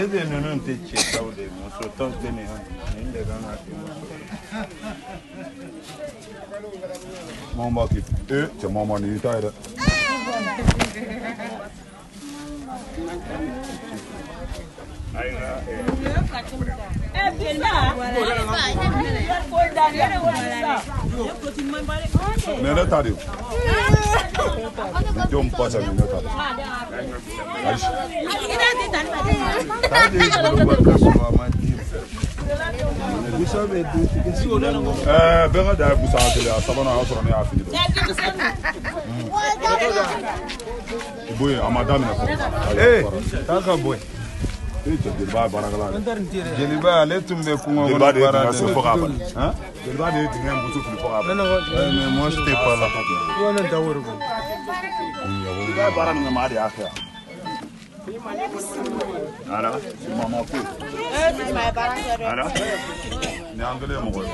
eze ninnu tɛ cɛtaw de ye musotɔw tɛ nin yan de kan ka kɛ muso Maa b'a kɛ ee cɛ maa ma nin y'i ta ye dɛ ayi nka nin ne ta de Идем пача минут. Дальше. Hadi bunu bakasın ama değil. Busa ve bu kesi olan o. Ee, ben de bu saatte ya sabah namazı sonra ya fili. Bu ama damına. Ee, kanka bu. jeliba baarakɛla de jeliba ale tun bɛ kungo kɔnɔ baara de jeliba de ye dingɛ sen fɔ k'a bali jeliba de ye dingɛ muso fili fɔ k'a bali mais moi je t'ai pas là wa ne da wari kɔnɔ jeliba baara nin kama a de y'a kɛ yan ara mama ko ara ni an kelen ye mɔgɔ ye